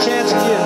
chance again.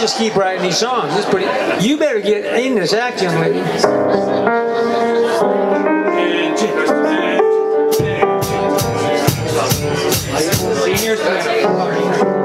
just keep writing these songs. It's pretty. You better get in this act, young lady. Seniors.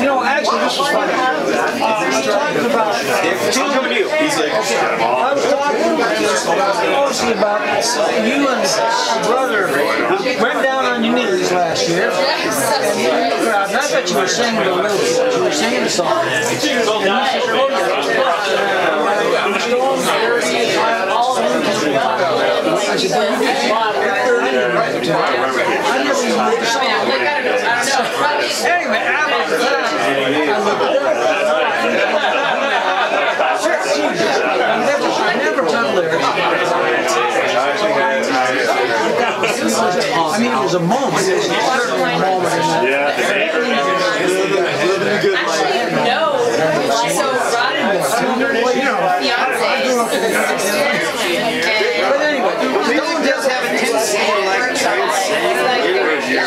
You know, actually, this was funny. Uh, I was talking about I'm coming to you. He's like, I was talking mostly about you and your brother went down on your knees last year. And you in the crowd, and I bet you were singing a little bit. You were singing a song. And you said, oh yeah. I'm storm, I said, well, you did I never even heard the song. Anyway, after that, I looked up. Never, I never done lyrics. I mean, it was a moment. It was a moment yeah. No, so Rod and fiance. But anyway, Music does have a tendency to like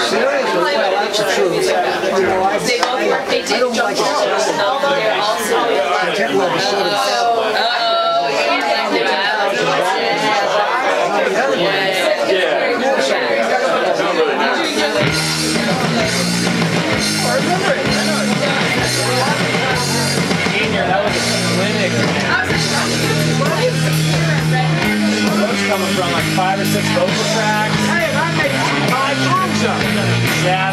seriously, well, that's the truth. You know, I, They both work, they did jump rope, although they're also. I can't let it sit Uh-oh, uh-oh, coming from like five or six vocal tracks. Hey, I made five songs up. Jazz.